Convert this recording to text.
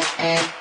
and, and.